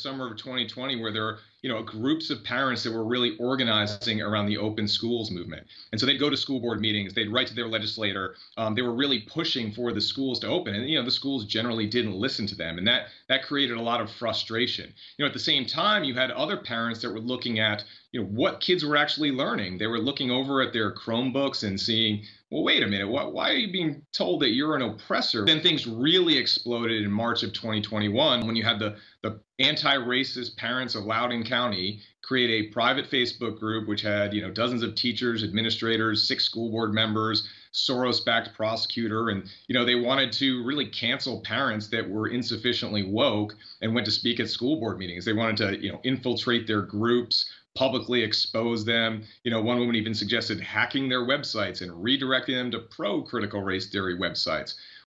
summer of 2020 where there you know groups of parents that were really organizing around the open schools movement. And so they'd go to school board meetings they'd write to their legislator um, they were really pushing for the schools to open. And you know the schools generally didn't listen to them. And that that created a lot of frustration. You know at the same time you had other parents that were looking at you know what kids were actually learning. They were looking over at their chromebooks and seeing well wait a minute why, why are you being told that you're an oppressor? Then things really exploded in march of 2021 when you had the the anti-racist parents of loudoun county create a private facebook group which had you know dozens of teachers administrators six school board members soros-backed prosecutor and you know they wanted to really cancel parents that were insufficiently woke and went to speak at school board meetings they wanted to you know infiltrate their groups publicly expose them. You know, one woman even suggested hacking their websites and redirecting them to pro critical race theory websites.